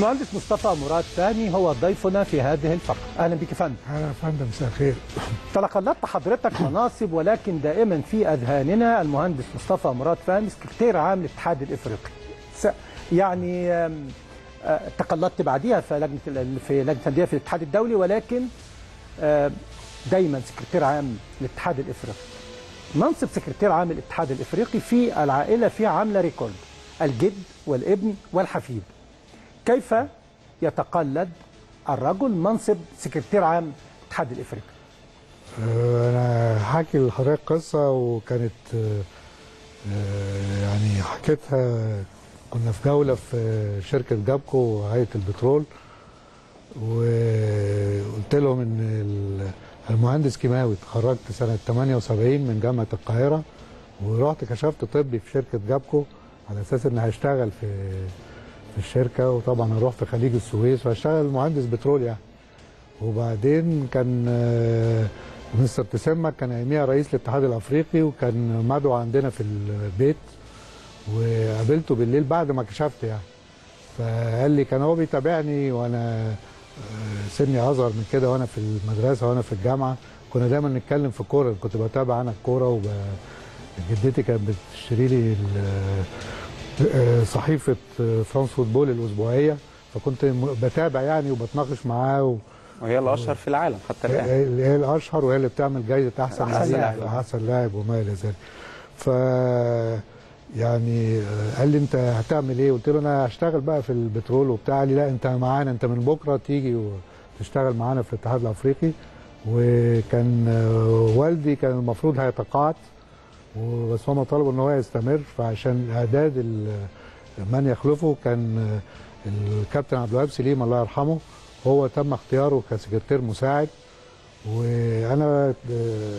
المهندس مصطفى مراد فهمي هو ضيفنا في هذه الفقرة. أهلا بك يا فندم. أهلا يا فندم مساء الخير. تلقلت حضرتك مناصب ولكن دائما في أذهاننا المهندس مصطفى مراد فهمي سكرتير عام للاتحاد الإفريقي. يعني آه، تقلدت بعديها في لجنة في لجنة الأندية في الاتحاد الدولي ولكن دايما سكرتير عام للاتحاد الإفريقي. منصب سكرتير عام الاتحاد الإفريقي في العائلة في عامله ريكورد الجد والابن والحفيد. كيف يتقلد الرجل منصب سكرتير عام الاتحاد الإفريقي؟ آه، أنا هحكي لحضرتك قصة وكانت آه، آه، يعني حكيتها كنا في جولة في شركة جابكو هيئه البترول وقلت لهم إن ال- المهندس كيماوي اتخرجت سنة 78 من جامعة القاهرة ورحت كشفت طبي في شركة جابكو على أساس ان هشتغل في في الشركة وطبعا أروح في خليج السويس وهشتغل مهندس بترول يعني. وبعدين كان آه، مستر تسمة كان اياميها رئيس الاتحاد الأفريقي وكان مدعو عندنا في البيت وقابلته بالليل بعد ما كشفت يعني. فقال لي كان هو بيتابعني وأنا آه، سني أصغر من كده وأنا في المدرسة وأنا في الجامعة. كنا دايما نتكلم في الكوره كنت بتابع أنا الكورة وب... جدتي كانت بتشتري لي صحيفة آه، France Football الأسبوعية فكنت بتابع يعني وبتناقش معاه و... وهي الأشهر في العالم حتى الآن. هي الأشهر وهي اللي بتعمل جايزة أحسن أحسن لاعب. لاعب. أحسن لاعب وما إلى ذلك. ف يعني آه، قال لي أنت هتعمل إيه؟ قلت له أنا هشتغل بقى في البترول وبتاع. قال لي لا أنت معانا أنت من بكرة تيجي وتشتغل معانا في الاتحاد الأفريقي. وكان آه، والدي كان المفروض هيتقاعد. وبس هم طلبوا إن هو يستمر فعشان إعداد من يخلفه كان الكابتن عبد الوهاب سليم الله يرحمه هو تم اختياره كسكرتير مساعد. وأنا آه،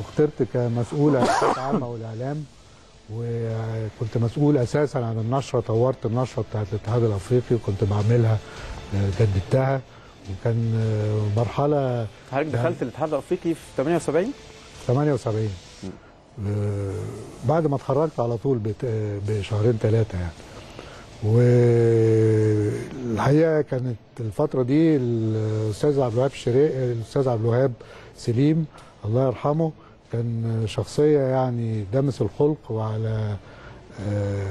اخترت كمسؤول العامه والاعلام وكنت مسؤول أساسا عن النشرة طورت النشرة بتاعت الاتحاد الأفريقي وكنت بعملها جددتها وكان آه، مرحلة حضرتك دخلت الاتحاد الأفريقي في 78 78 آه، بعد ما اتخرجت على طول آه، بشهرين ثلاثة يعني. والحقيقة كانت الفترة دي الأستاذ عبد الوهاب الشريق الأستاذ عبد الوهاب سليم الله يرحمه كان شخصية يعني دمس الخلق وعلى آه،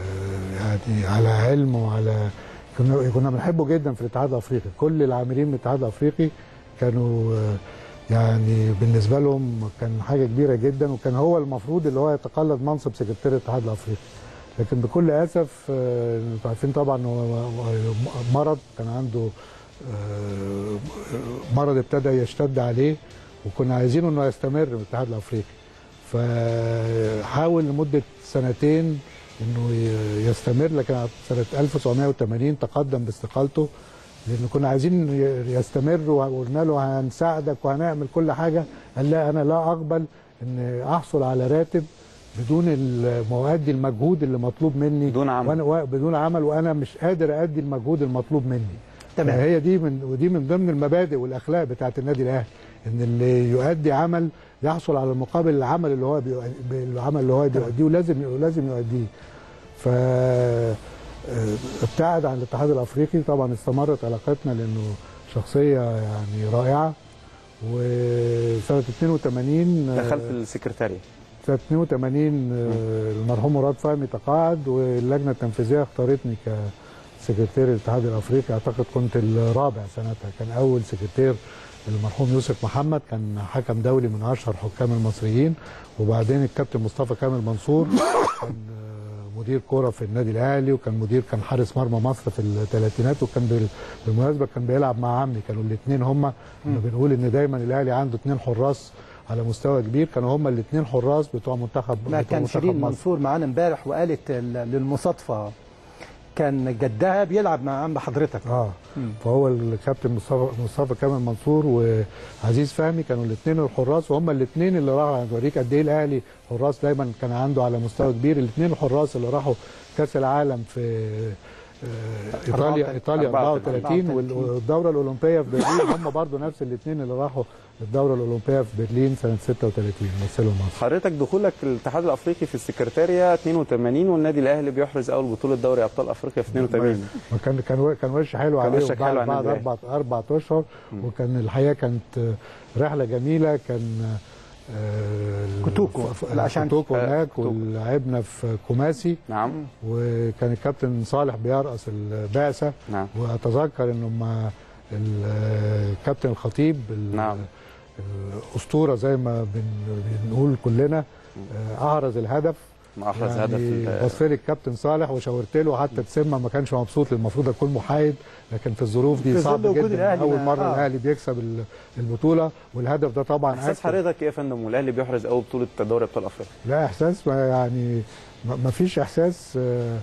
يعني على علم وعلى كنا كنا بنحبه جدا في الاتحاد الأفريقي. كل العاملين من الاتحاد الأفريقي كانوا آه، يعني بالنسبة لهم كان حاجة كبيرة جدا وكان هو المفروض اللي هو يتقلد منصب سكرتير الاتحاد الأفريقي. لكن بكل آسف آه، أنتوا عارفين طبعا هو مرض كان عنده آه، مرض ابتدى يشتد عليه وكنا عايزينه إنه يستمر في الاتحاد الأفريقي. فحاول لمدة سنتين إنه يستمر لكن سنة 1980 تقدم باستقالته. لأن كنا عايزين يستمر وقلنا له هنساعدك وهنعمل كل حاجة قال لا أنا لا أقبل إن أحصل على راتب بدون المؤدي المجهود اللي مطلوب مني بدون عمل. وأنا و- بدون عمل وأنا مش قادر ادي المجهود المطلوب مني تمام. هي دي من ودي من ضمن المبادئ والأخلاق بتاعت النادي الأهلي إن اللي يؤدي عمل يحصل على المقابل العمل اللي هو العمل اللي هو بيؤديه ولازم لازم يؤديه ف ابتعد عن الاتحاد الأفريقي. طبعا استمرت علاقتنا لأنه شخصية يعني رائعة. وسنة 82 آه، دخلت السكرتارية. سنة 82 آه، المرحوم مراد فهمي تقاعد واللجنة التنفيذية اختارتني كسكرتير الاتحاد الأفريقي. أعتقد كنت الرابع سنتها. كان أول سكرتير المرحوم يوسف محمد. كان حكم دولي من أشهر حكام المصريين. وبعدين الكابتن مصطفى كامل منصور. كان آه، مدير كورة في النادي الأهلي وكان مدير كان حارس مرمى مصر في الثلاثينات وكان بال- بالمناسبة كان بيلعب مع عمي. كانوا الاثنين هم كنا بنقول إن دايما الأهلي عنده اثنين حراس على مستوى كبير. كانوا هم الاثنين حراس بتوع منتخب ما كان شيرين. منصور معانا امبارح وقالت ال- للمصادفة كان جدها بيلعب مع عم حضرتك. آه. فهو الكابتن مصطفى مصطفى كامل منصور وعزيز فهمي كانوا الاثنين الحراس وهم الاثنين اللي راحوا اوريك قد إيه الأهلي حراس دايما كان عنده على مستوى كبير الاثنين الحراس اللي راحوا كأس العالم في ايطاليا إيطاليا 34 34 وال- والدورة الأولمبية في برلين هم برضو نفس الاثنين اللي راحوا الدورة الأولمبية في برلين سنة 36 مثلوا مصر حضرتك دخولك الاتحاد الأفريقي في السكرتاريه 82 والنادي الأهلي بيحرز أول بطولة دوري أبطال أفريقيا في 82 ما كان كان كان وش حلو عليه بعد بعد أربع أربع أشهر وكان الحقيقة كانت آه، رحلة جميلة كان آه، كوتوكو،. كوتوكو آه، هناك. ولعبنا في كوماسي نعم وكان الكابتن صالح بيرأس البعثة نعم وأتذكر إنه مع ال- الكابتن الخطيب ال- نعم. الأسطورة زي ما بن- بنقول كلنا آه، احرز الهدف ما أحرز يعني هدف بص لي الكابتن صالح وشاورت له حتى تسمى ما كانش مبسوط المفروض أكون محايد لكن في الظروف دي صعب جدا أول مرة آه. الأهلي بيكسب ال- البطولة والهدف ده طبعا إحساس. حضرتك إيه يا فندم والأهلي بيحرز أول بطولة دوري أبطال أفريقيا لا إحساس ما يعني ما ما فيش إحساس آه،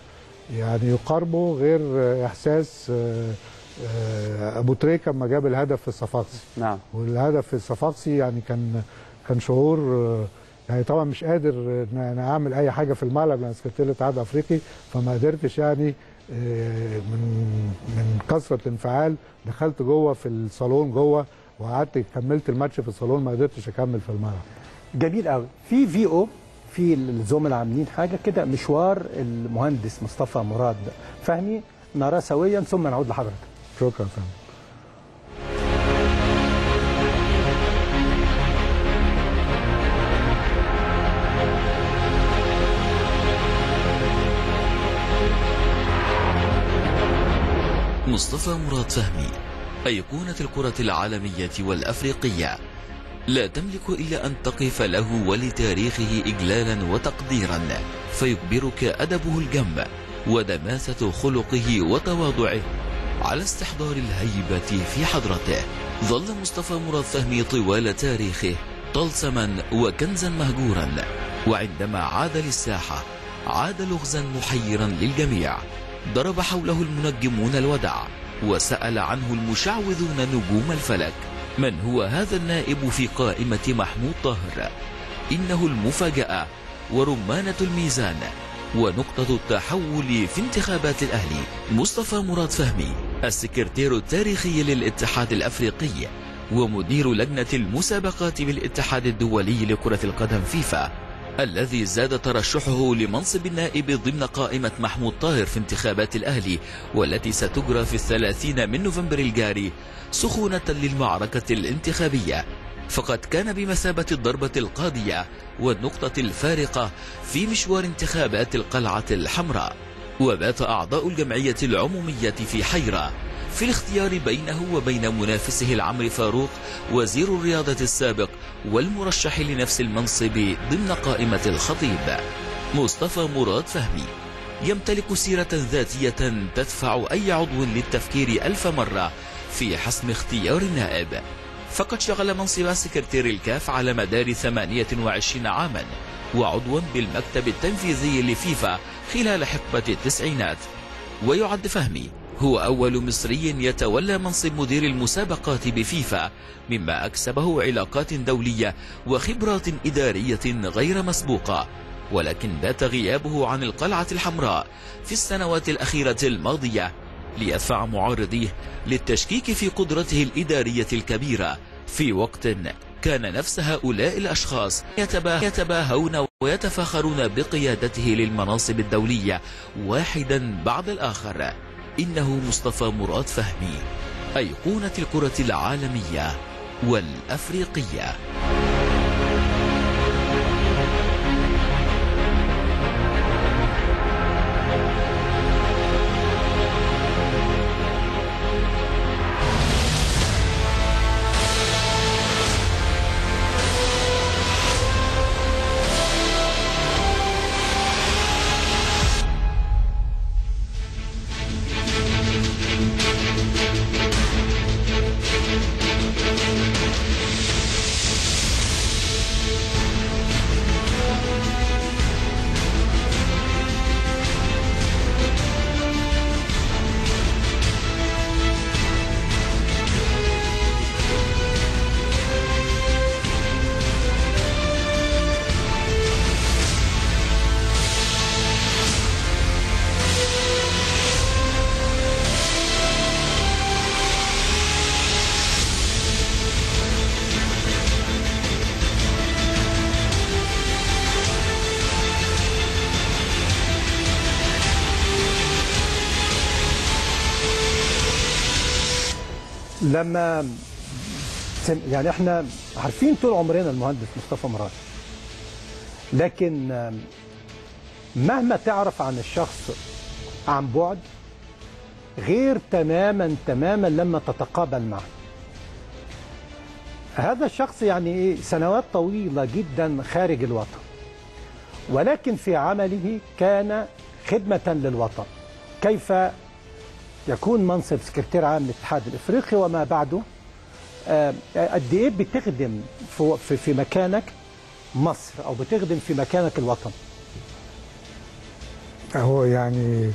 يعني يقاربه غير إحساس آه، آه، أبو تريكة لما جاب الهدف في الصفاقسي نعم والهدف في الصفاقسي يعني كان كان شعور يعني طبعا مش قادر إن أنا أعمل أي حاجة في الملعب لأن سكرتير الاتحاد الافريقي فما قدرتش يعني آه، من من كثرة الانفعال دخلت جوه في الصالون جوه وقعدت كملت الماتش في الصالون ما قدرتش أكمل في الملعب. جميل قوي في في أو في الزملاء عاملين حاجة كده مشوار المهندس مصطفى مراد فهمي؟ نراه سويا ثم نعود لحضرتك. شكرا فندم. مصطفى مراد فهمي أيقونة الكرة العالمية والأفريقية. لا تملك إلا أن تقف له ولتاريخه إجلالا وتقديرا فيجبرك أدبه الجم ودماثة خلقه وتواضعه على استحضار الهيبة في حضرته. ظل مصطفى مراد فهمي طوال تاريخه طلسما وكنزا مهجورا وعندما عاد للساحة عاد لغزا محيرا للجميع. ضرب حوله المنجمون الودع وسأل عنه المشعوذون نجوم الفلك من هو هذا النائب في قائمة محمود طاهر؟ إنه المفاجأة ورمانة الميزان ونقطة التحول في انتخابات الأهلي. مصطفى مراد فهمي السكرتير التاريخي للاتحاد الأفريقي ومدير لجنة المسابقات بالاتحاد الدولي لكرة القدم فيفا. الذي زاد ترشحه لمنصب النائب ضمن قائمة محمود طاهر في انتخابات الأهلي والتي ستجرى في الثلاثين من نوفمبر الجاري سخونة للمعركة الانتخابية. فقد كان بمثابة الضربة القاضية والنقطة الفارقة في مشوار انتخابات القلعة الحمراء وبات أعضاء الجمعية العمومية في حيرة. في الاختيار بينه وبين منافسه العمري فاروق وزير الرياضة السابق والمرشح لنفس المنصب ضمن قائمة الخطيب مصطفى مراد فهمي. يمتلك سيرة ذاتية تدفع أي عضو للتفكير ألف مرة في حسم اختيار النائب. فقد شغل منصب سكرتير الكاف على مدار 28 عاما وعضوا بالمكتب التنفيذي لفيفا خلال حقبة التسعينات. ويعد فهمي هو أول مصري يتولى منصب مدير المسابقات بفيفا مما أكسبه علاقات دولية وخبرات إدارية غير مسبوقة ولكن بات غيابه عن القلعة الحمراء في السنوات الأخيرة الماضية ليدفع معارضيه للتشكيك في قدرته الإدارية الكبيرة. في وقت كان نفس هؤلاء الأشخاص يتباه يتباهون ويتفاخرون بقيادته للمناصب الدولية واحدا بعد الآخر. إنه مصطفى مراد فهمي أيقونة الكرة العالمية والأفريقية. لما يعني إحنا عارفين طول عمرنا المهندس مصطفى مراد. لكن مهما تعرف عن الشخص عن بعد غير تماما تماما لما تتقابل معه. هذا الشخص يعني إيه؟ سنوات طويلة جدا خارج الوطن. ولكن في عمله كان خدمة للوطن. كيف يكون منصب سكرتير عام للاتحاد الإفريقي وما بعده آه، قد إيه بتخدم في- في مكانك مصر أو بتخدم في مكانك الوطن؟ هو يعني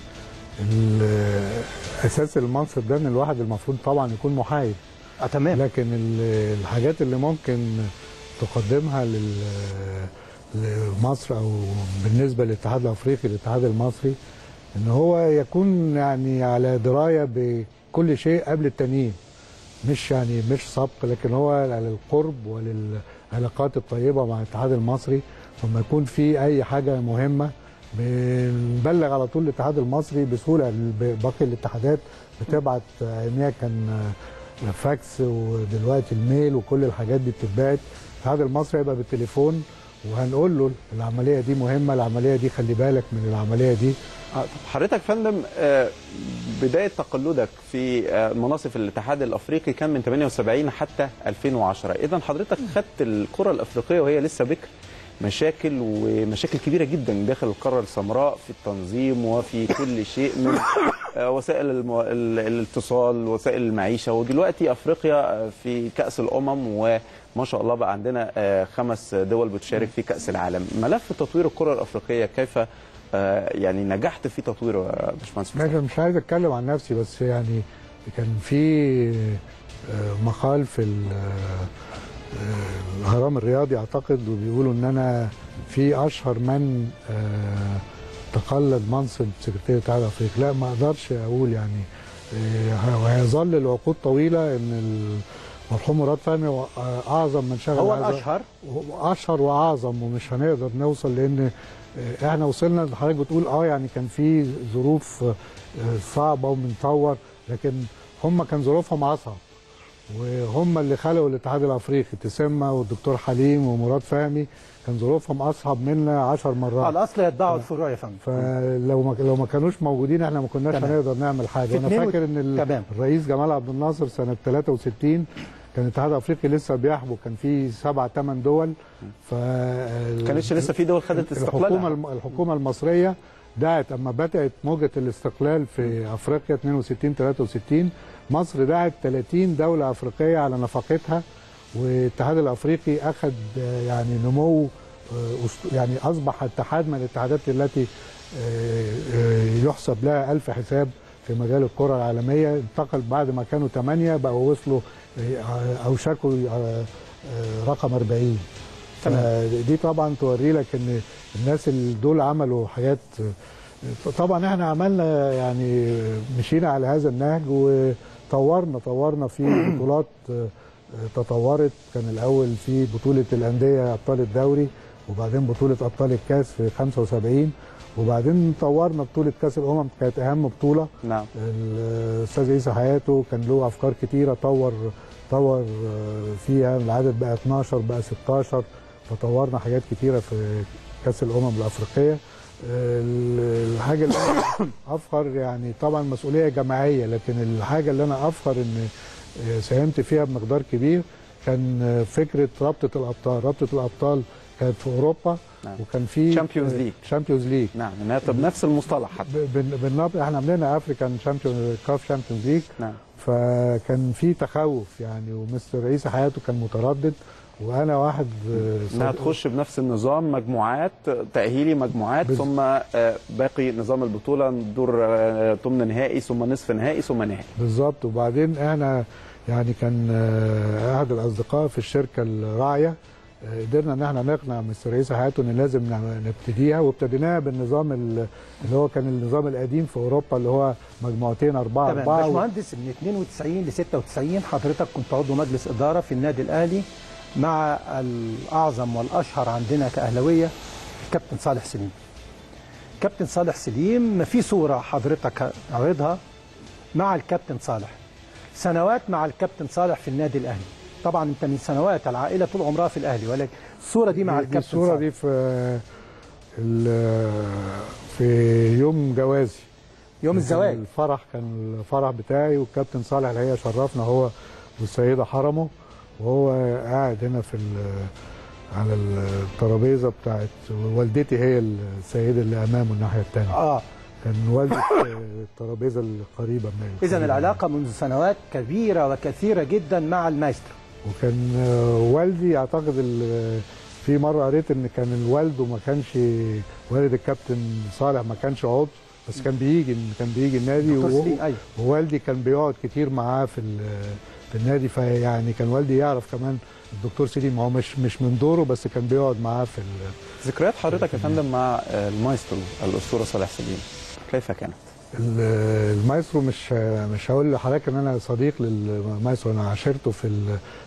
أساس المنصب ده إن الواحد المفروض طبعا يكون محايد. آه تمام. لكن ال- الحاجات اللي ممكن تقدمها لمصر أو بالنسبة للاتحاد الأفريقي الاتحاد المصري إن هو يكون يعني على دراية بكل شيء قبل التانيين مش يعني مش سبق لكن هو على القرب وللعلاقات الطيبة مع الاتحاد المصري. لما يكون في أي حاجة مهمة بنبلغ على طول الاتحاد المصري بسهولة. باقي الاتحادات بتبعت اياميها كان فاكس ودلوقتي الميل وكل الحاجات دي بتتبعت. الاتحاد المصري يبقى بالتليفون وهنقول له العملية دي مهمة العملية دي خلي بالك من العملية دي. حضرتك فندم آه، بداية تقلدك في آه، مناصب الاتحاد الأفريقي كان من 78 حتى 2010 اذا حضرتك خدت الكرة الأفريقية وهي لسه بكر مشاكل ومشاكل كبيرة جدا داخل القاره السمراء في التنظيم وفي كل شيء من آه، وسائل المو... ال- الاتصال وسائل المعيشة. ودلوقتي أفريقيا آه، في كأس الأمم وما شاء الله بقى عندنا خمس دول بتشارك في كأس العالم. ملف تطوير الكرة الأفريقية كيف يعني نجحت في تطويره يا باشمهندس؟ أنا مش عايز أتكلم عن نفسي بس يعني كان في آه، مقال في ال- آه، الهرم الرياضي أعتقد وبيقولوا إن أنا في أشهر من آه، تقلد منصب سكرتير الاتحاد الافريقي لا ما أقدرش أقول يعني آه، وهيظل العقود طويلة إن المرحوم مراد فهمي أعظم من شغل هو الأشهر؟ أشهر وأعظم ومش هنقدر نوصل لأن إحنا وصلنا حضرتك بتقول آه يعني كان في ظروف صعبة وبنطور لكن هم كان ظروفهم اصعب وهم اللي خلقوا الاتحاد الأفريقي تسمى والدكتور حليم ومراد فهمي كان ظروفهم أصعب منا 10 مرات. الأصل يتبعوا الفروع يا فندم. فلو ما لو ما كانوش موجودين إحنا ما كناش. هنقدر نعمل حاجة. اتنين فاكر إن. الرئيس جمال عبد الناصر سنة 63 كان الاتحاد الافريقي لسه بيحبو كان في سبع ثمان دول ف ما كانش لسه في دول خدت الحكومة استقلالها الم- الحكومة المصرية دعت أما بدأت موجة الاستقلال في أفريقيا 62 63 مصر دعت 30 دولة أفريقية على نفقتها والاتحاد الأفريقي اخذ يعني نمو آه، يعني أصبح اتحاد من الاتحادات التي آه، آه، يحسب لها ألف حساب في مجال الكرة العالمية انتقل بعد ما كانوا 8 بقوا وصلوا آه، اوشكوا آه، آه، رقم 40 دي طبعا توري لك إن الناس اللي دول عملوا حاجات طبعا إحنا عملنا يعني مشينا على هذا النهج وطورنا طورنا في بطولات تطورت. كان الأول في بطولة الأندية أبطال الدوري وبعدين بطولة أبطال الكأس في 75 وبعدين طورنا بطولة كأس الأمم كانت أهم بطولة. نعم. الأستاذ عيسى حياته كان له أفكار كتيرة طور طور فيها العدد بقى 12 بقى 16 فطورنا حاجات كتيرة في كأس الأمم الأفريقية. ال- الحاجة اللي أنا أفخر يعني طبعا مسؤولية جماعية لكن الحاجة اللي أنا أفخر إن ساهمت فيها بمقدار كبير كان فكرة رابطة الأبطال. رابطة الأبطال كانت في أوروبا نعم. وكان في Champions League. Champions League نعم إنها بنفس المصطلح حتى. بالظبط إحنا عملنا African Champion CAF Champions League نعم. فكان في تخوف يعني ومستر عيسى حياته كان متردد وأنا واحد آه، إنها تخش بنفس النظام مجموعات تأهيلي مجموعات بز- ثم آه، باقي نظام البطولة دور آه، ثمن نهائي ثم نصف نهائي ثم نهائي. بالظبط. وبعدين إحنا يعني كان أحد الأصدقاء في الشركة الراعية قدرنا ان إحنا نقنع مستر عيسى حياته ان لازم نع- نبتديها وابتديناها بالنظام ال- اللي هو كان النظام القديم في أوروبا اللي هو مجموعتين أربعة تمام. أربعة و- باشمهندس من 92 ل 96 حضرتك كنت عضو مجلس إدارة في النادي الأهلي مع الأعظم والأشهر عندنا كأهلاوية الكابتن صالح سليم. كابتن صالح سليم في صورة حضرتك عرضها مع الكابتن صالح. سنوات مع الكابتن صالح في النادي الأهلي. طبعا انت من سنوات العائلة طول عمرها في الأهلي. ولكن الصورة دي مع الكابتن الصورة دي في في يوم جوازي. يوم الزواج. الفرح كان الفرح بتاعي والكابتن صالح الحقيقة شرفنا هو والسيدة حرمه وهو قاعد هنا في على الترابيزة بتاعت والدتي هي السيدة اللي أمامه الناحية الثانية آه. كان والدة الترابيزة القريبة من اذا. العلاقة منذ سنوات كبيرة وكثيرة جدا مع المايسترو. وكان آه، والدي أعتقد ال- في مرة قريت إن كان والده ما كانش والد الكابتن صالح ما كانش عضو بس كان بيجي كان بيجي النادي أيوه ووالدي كان بيقعد كتير معاه في في النادي فيعني كان والدي يعرف كمان الدكتور سليم هو مش مش من دوره بس كان بيقعد معاه في ال- ذكريات حضرتك يا فندم مع آه، المايسترو الأسطورة صالح سليم كيف كانت؟ ال- المايسترو مش مش هقول لحضرتك إن أنا صديق للمايسترو أنا عاشرته في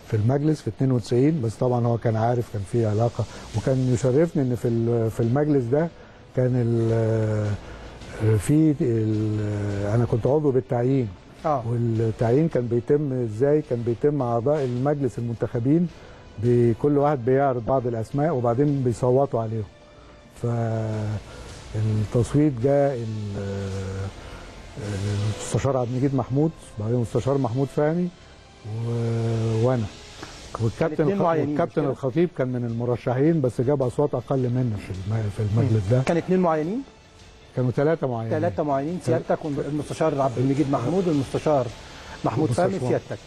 في المجلس في 92 بس طبعا هو كان عارف كان في علاقة وكان يشرفني إن في في المجلس ده كان في أنا كنت عضو بالتعيين. آه. والتعيين كان بيتم إزاي؟ كان بيتم أعضاء المجلس المنتخبين بكل واحد بيعرض بعض الأسماء وبعدين بيصوتوا عليهم. فالتصويت جاء المستشار عبد المجيد محمود بعدين المستشار محمود فهمي و- وأنا. والكابتن مش والكابتن؟ الخطيب كان من المرشحين بس جاب أصوات أقل منا في الم- في المجلس ده. كان اثنين معينين؟ كانوا ثلاثة معينين. ثلاثة معينين. سيادتك والمستشار عبد المجيد محمود والمستشار محمود فهمي. سيادتك.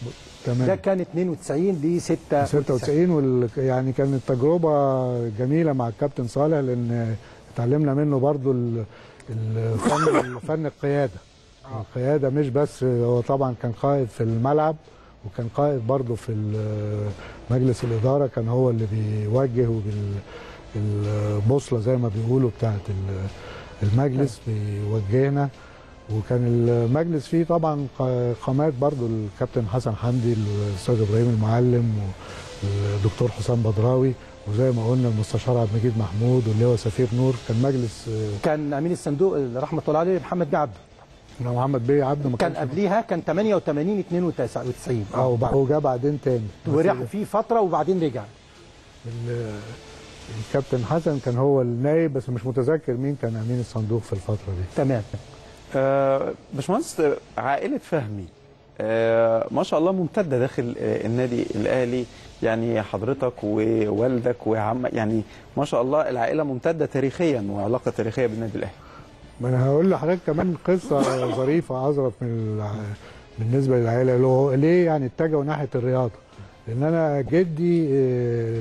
تمام. ده كان 92 ل 96 96 وال... يعني كانت تجربة جميلة مع الكابتن صالح لأن اتعلمنا منه برضو ال- الفن فن القيادة. القيادة مش بس هو طبعا كان قائد في الملعب وكان قائد برضو في مجلس الإدارة كان هو اللي بيوجه وبالبوصله زي ما بيقولوا بتاعت ال- المجلس بيوجهنا. وكان المجلس فيه طبعا قامات برضو الكابتن حسن حمدي الأستاذ إبراهيم المعلم والدكتور حسام بدراوي وزي ما قلنا المستشار عبد المجيد محمود واللواء سفير نور. كان مجلس آه، كان أمين الصندوق رحمة الله عليه محمد عبده لو محمد بيه عبده ما كان قبليها كان 88 92 آه وجا بعدين تاني. ورح فيه فترة وبعدين رجع. ال- الكابتن حسن كان هو النايب بس مش متذكر مين كان أمين الصندوق في الفترة دي. تمام. آه، باشمهندس آه، عائلة فهمي. آه، ما شاء الله ممتدة داخل آه، النادي الأهلي. يعني حضرتك ووالدك وعم يعني ما شاء الله العائلة ممتدة تاريخيا وعلاقة تاريخية بالنادي الأهلي. ما أنا هقول لحضرتك كمان قصة ظريفة أظرف من. بالنسبة للعائله اللي هو ليه يعني اتجهوا ناحية الرياضة لأن أنا جدي آه،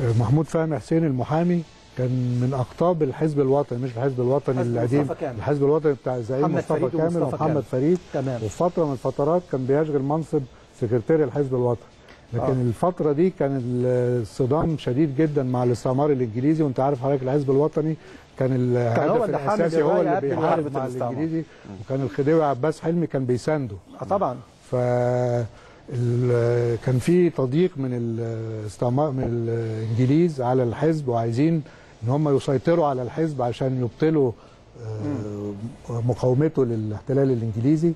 آه، محمود فهمي حسين المحامي كان من أقطاب الحزب الوطني مش الحزب الوطني القديم. الحزب الوطني بتاع زعيم محمد مصطفى كامل ومحمد. فريد تمام وفي فتره من الفترات كان بيشغل منصب سكرتير الحزب الوطني لكن. آه. الفترة دي كان الصدام شديد جدا مع الاستعمار الإنجليزي وأنت عارف حضرتك الحزب الوطني كان الهدف الأساسي هو اللي بيحارب مع. الإنجليزي وكان الخديوي عباس حلمي كان بيسانده. آه طبعا. ف كان في تضييق من الاستعمار من الإنجليز على الحزب وعايزين إن هم يسيطروا على الحزب عشان يبطلوا آه، مقاومته للاحتلال الإنجليزي.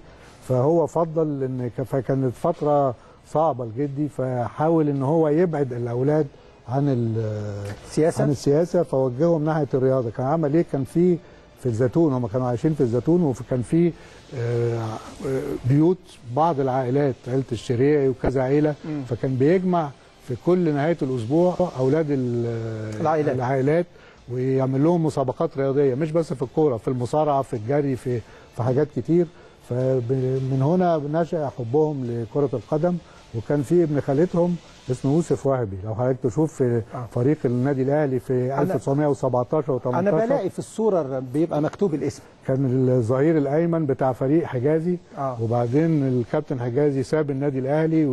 فهو فضل إن فكانت فترة صعبة لجدي فحاول إن هو يبعد الأولاد عن ال- سياسة؟ عن السياسة فوجههم ناحية الرياضة. كان عمل إيه؟ كان في في الزيتون هم كانوا عايشين في الزيتون وكان في آه، بيوت بعض العائلات عيلة الشريعي وكذا عيلة. فكان بيجمع في كل نهاية الأسبوع أولاد ال- العائلات. العائلات ويعمل لهم مسابقات رياضية مش بس في الكورة في المصارعة في الجري في في حاجات كتير. فمن هنا نشأ حبهم لكرة القدم. وكان في ابن خالتهم اسمه يوسف وهبي. لو حضرتك تشوف في آه. فريق النادي الأهلي في أنا- 1917 و18 أنا بلاقي في الصورة بيبقى مكتوب الاسم. كان الظهير الأيمن بتاع فريق حجازي آه. وبعدين الكابتن حجازي ساب النادي الأهلي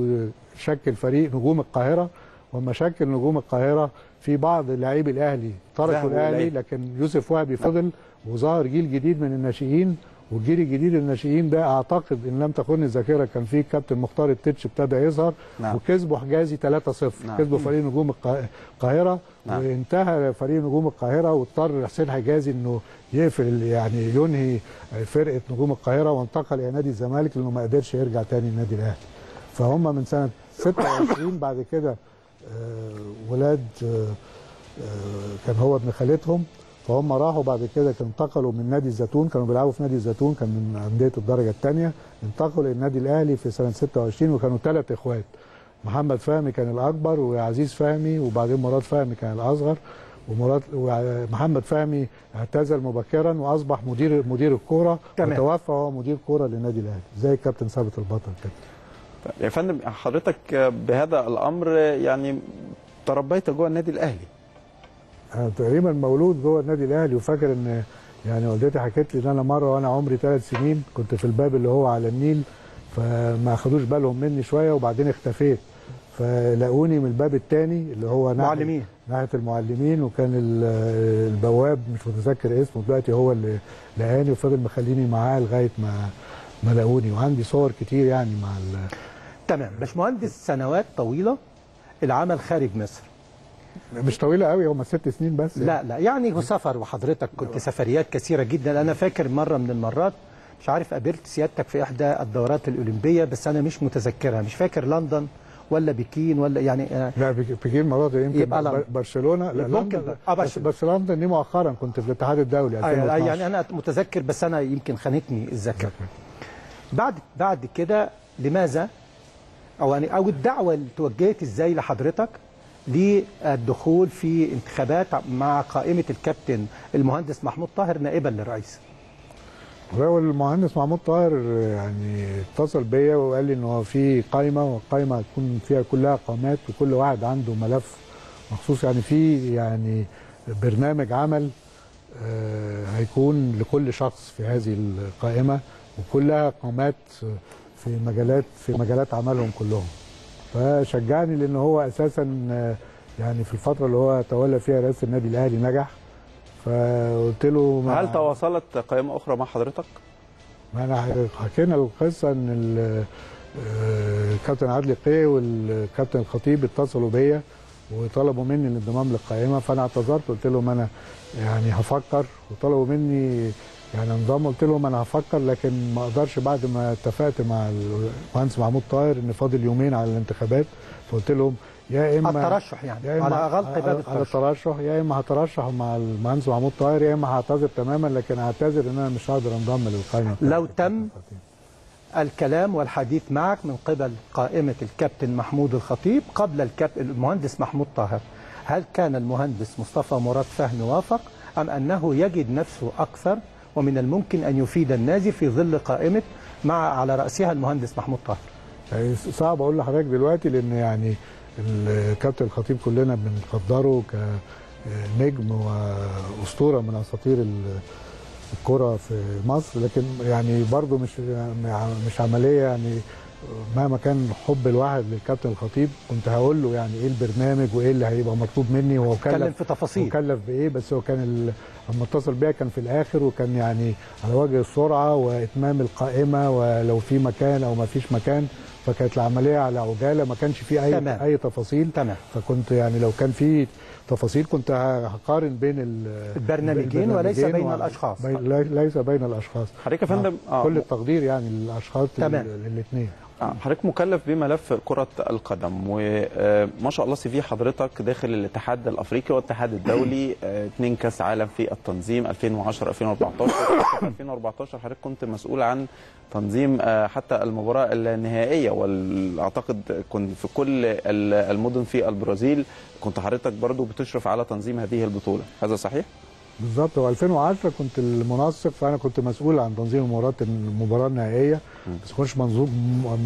وشكل فريق نجوم القاهرة. وما شكل نجوم القاهرة في بعض لاعبي الأهلي تركوا الأهلي. لكن يوسف وهبي فضل وظهر جيل جديد من الناشئين. والجيل الجديد الناشئين ده أعتقد إن لم تخن الذاكرة كان في كابتن مختار التتش ابتدى يظهر نعم. وكسبوا حجازي 3-0 نعم. كسبوا فريق نجوم القا- القاهرة نعم. وانتهى فريق نجوم القاهرة واضطر حسين حجازي إنه يقفل يعني ينهي فرقة نجوم القاهرة وانتقل إلى نادي الزمالك لأنه ما قدرش يرجع تاني النادي الأهلي فهم من سنة 26 بعد كده آه، ولاد آه، آه، كان هو ابن خالتهم فهم راحوا بعد كده انتقلوا من نادي الزيتون كانوا بيلعبوا في نادي الزيتون كان من أندية الدرجة الثانية انتقلوا للنادي الأهلي في سنة 26 وكانوا ثلاث إخوات محمد فهمي كان الأكبر وعزيز فهمي وبعدين مراد فهمي كان الأصغر ومراد ومحمد فهمي اعتزل مبكرا وأصبح مدير مدير الكورة تمام. وتوفى هو مدير كورة للنادي الأهلي. زي الكابتن ثابت البطل كده. يا فندم حضرتك بهذا الأمر يعني تربيت جوه النادي الأهلي. أنا تقريبا مولود جوه النادي الأهلي وفاكر إن يعني والدتي حكت لي إن أنا مرة وأنا عمري ثلاث سنين كنت في الباب اللي هو على النيل فما خدوش بالهم مني شوية وبعدين اختفيت. فلاقوني من الباب الثاني اللي هو ناحية معلمين. ناحية المعلمين وكان ال- البواب مش متذكر اسمه دلوقتي هو اللي لقاني وفضل مخليني معاه لغاية ما ما لاقوني وعندي صور كتير يعني مع ال- تمام. باشمهندس سنوات طويلة العمل خارج مصر. مش طويلة قوي هم ست سنين بس لا لا. يعني سفر وحضرتك كنت سفريات كثيرة جدا. أنا فاكر مرة من المرات مش عارف قابلت سيادتك في إحدى الدورات الأولمبية بس أنا مش متذكرها. مش فاكر لندن ولا بكين ولا يعني آه، لا بيجي- بيجي مناطق يمكن يبقى. برشلونة لا ممكن آه، بس. بس لندن دي مؤخرا كنت في الاتحاد الدولي آه، 2012 يعني أنا متذكر بس أنا يمكن خانتني الذاكرة. بعد بعد كده لماذا؟ أو يعني أو الدعوة اللي توجهت إزاي لحضرتك؟ للدخول في انتخابات مع قائمة الكابتن المهندس محمود طاهر نائبا للرئيس. هو المهندس محمود طاهر يعني اتصل بيا وقال لي إن هو في قائمة والقائمة هتكون فيها كلها قامات وكل واحد عنده ملف مخصوص. يعني في يعني برنامج عمل آه، هيكون لكل شخص في هذه القائمة وكلها قامات في مجالات في مجالات عملهم كلهم. فشجعني لأن هو أساسا آه، يعني في الفترة اللي هو تولى فيها رئاسه النادي الأهلي نجح فقلت له ما- هل تواصلت قائمة أخرى مع حضرتك؟ ما أنا حكينا القصة إن ال- آه، الكابتن عادل قيه والكابتن الخطيب اتصلوا بيا وطلبوا مني الانضمام للقائمة فأنا اعتذرت قلت لهم أنا يعني هفكر وطلبوا مني يعني انضم قلت لهم أنا هفكر لكن ما أقدرش بعد ما اتفقت مع المهندس محمود طاهر ان فاضل يومين على الانتخابات. فقلت لهم يا إما الترشح يعني يا إما على غلق باب على الترشح. الترشح يا إما هترشح مع المهندس محمود طاهر يا إما هعتذر تماما لكن هعتذر إن أنا مش هقدر انضم للقائمة لو تم الكلام والحديث معك من قبل قائمة الكابتن محمود الخطيب قبل الكاب... المهندس محمود طاهر. هل كان المهندس مصطفى مراد فهمي وافق أم أنه يجد نفسه أكثر ومن الممكن أن يفيد النازي في ظل قائمة مع على رأسها المهندس محمود طاهر. يعني صعب أقول لحضرتك دلوقتي لأن يعني الكابتن الخطيب كلنا بنقدره كنجم وأسطورة من أساطير ال- الكرة في مصر لكن يعني برضه مش مش عملية يعني مهما كان حب الواحد للكابتن الخطيب كنت هقول له يعني إيه البرنامج وإيه اللي هيبقى مطلوب مني؟ وهو اتكلم كلف في تفاصيل. مكلف بإيه؟ بس هو كان لما اتصل بيا كان في الآخر وكان يعني على وجه السرعة وإتمام القائمة ولو في مكان أو ما فيش مكان فكانت العملية على عجالة ما كانش في أي تمام. أي تفاصيل. تمام. فكنت يعني لو كان في تفاصيل كنت هقارن بين ال- البرنامجين وليس بين و- الأشخاص. بين لي- ليس بين الأشخاص. حضرتك يا فندم آه، كل التقدير يعني للأشخاص تمام. الاثنين حضرتك مكلف بملف كرة القدم وما شاء الله سي في حضرتك داخل الاتحاد الأفريقي والاتحاد الدولي آه، اتنين كأس عالم في التنظيم 2010 2014 في 2014 حضرتك كنت مسؤول عن تنظيم آه، حتى المباراة النهائية واعتقد كنت في كل ال- المدن في البرازيل كنت حضرتك برضو بتشرف على تنظيم هذه البطولة هذا صحيح؟ بالظبط. هو 2010 كنت المنسق فأنا كنت مسؤول عن تنظيم المباراه المباراة النهائية بس كنتش منظوم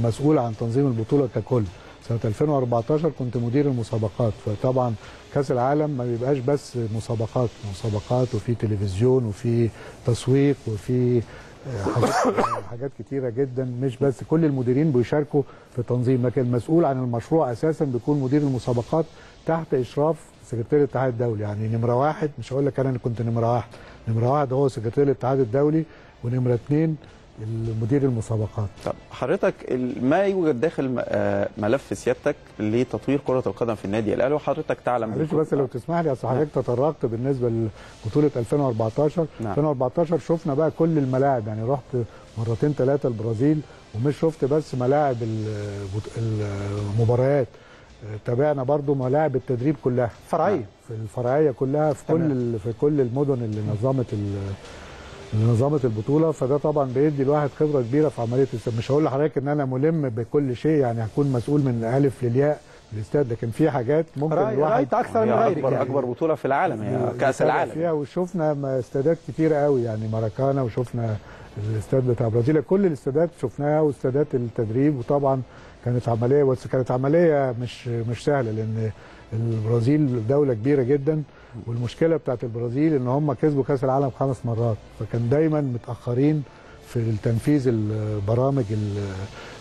مسؤول عن تنظيم البطولة ككل. سنة 2014 كنت مدير المسابقات فطبعا كأس العالم ما بيبقاش بس مسابقات مسابقات وفي تلفزيون وفي تسويق وفي آه، حاجات حاجات كتيرة جدا. مش بس كل المديرين بيشاركوا في التنظيم لكن المسؤول عن المشروع أساسا بيكون مدير المسابقات تحت إشراف سكرتير الاتحاد الدولي. يعني نمرة واحد مش هقول لك أنا اللي كنت نمرة واحد. نمرة واحد هو سكرتير الاتحاد الدولي ونمرة اثنين مدير المسابقات. طب حضرتك ما يوجد داخل آه، ملف سيادتك لتطوير كرة القدم في النادي الأهلي؟ وحضرتك تعلم معلش. بس لو تسمح لي أصل حضرتك تطرقت بالنسبة لبطولة 2014 نعم. 2014 شفنا بقى كل الملاعب. يعني رحت مرتين ثلاثة البرازيل ومش شفت بس ملاعب المباريات. تابعنا برضو ملاعب التدريب كلها. فرعية. في الفرعية كلها في كل تمام. ال- في كل المدن اللي نظمت ال- اللي نظمت البطولة. فده طبعا بيدي الواحد خبرة كبيرة في عملية مش هقول لحضرتك إن أنا ملم بكل شيء يعني هكون مسؤول من ألف للياء في الاستاد. لكن في حاجات ممكن رأي الواحد رأيت أكثر من غيرك اكبر يعني. أكبر بطولة في العالم هي كأس العالم. فيها. وشفنا استادات كتيره قوي يعني ماراكانا وشفنا الاستاد بتاع برازيل. كل الاستادات شفناها واستادات التدريب. وطبعا كانت عملية بس كانت عملية مش مش سهلة لأن البرازيل دولة كبيرة جدا والمشكلة بتاعت البرازيل إن هم كسبوا كأس العالم خمس مرات فكان دايما متأخرين في تنفيذ البرامج ال-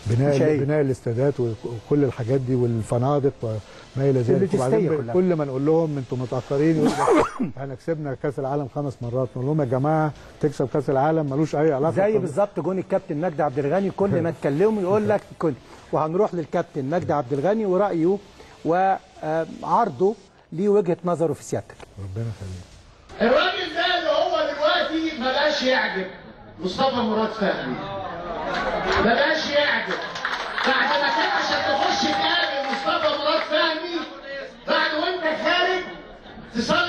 بناء. بناء الاستادات وكل الحاجات دي والفنادق وما إلى ذلك وبعدين. كل ما نقول لهم أنتم متأخرين إحنا كسبنا كأس العالم خمس مرات نقول لهم يا جماعة تكسب كأس العالم ملوش أي علاقة زي بالظبط جون الكابتن مجدي عبد الغني كل ما تكلمه يقول لك كل وهنروح للكابتن مجدي عبد الغني ورأيه وعرضه لوجهة نظره في سيادتك. ربنا يخليك. الراجل ده اللي هو دلوقتي ما بقاش يعجب. مصطفى مراد فهمي. ما بقاش يعجب. بعد ما كان عشان تخش تقابل مصطفى مراد فهمي بعد وانت خارج تصلي